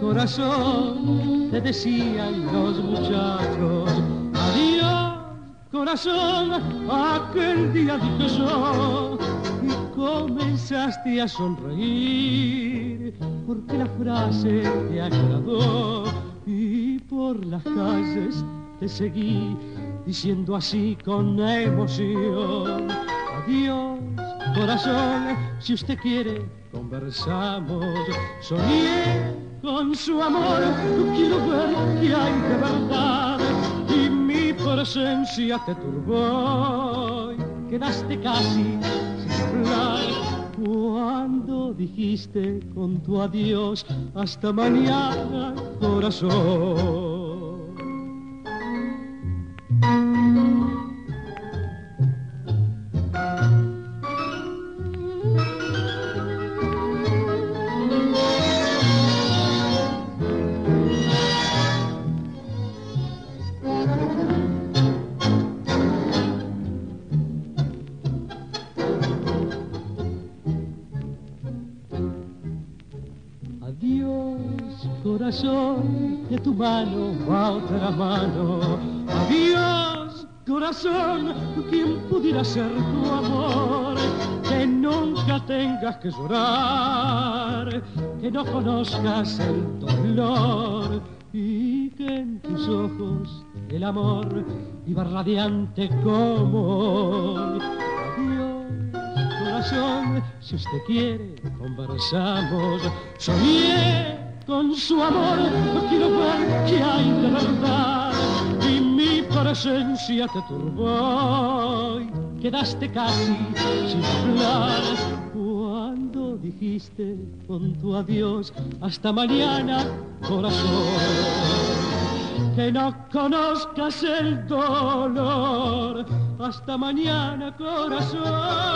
corazón, te decían los muchachos. Adiós, corazón, aquel día dije yo. Y comenzaste a sonreír, porque la frase te agradó. Y por las calles te seguí, diciendo así con emoción. Adiós, corazón, si usted quiere, conversamos. Soñé con su amor, quiero ver que hay de verdad. Y mi presencia te turbó, quedaste casi sin hablar. Cuando dijiste con tu adiós, hasta mañana, corazón. De tu mano a otra mano. Adiós, corazón, quien pudiera ser tu amor. Que nunca tengas que llorar, que no conozcas el dolor y que en tus ojos el amor iba radiante como Adiós, corazón, si usted quiere, conversamos. Soñé con su amor quiero ver que hay de verdad. Y mi presencia te turbó quedaste casi sin hablar. Cuando dijiste con tu adiós hasta mañana corazón que no conozcas el dolor. Hasta mañana corazón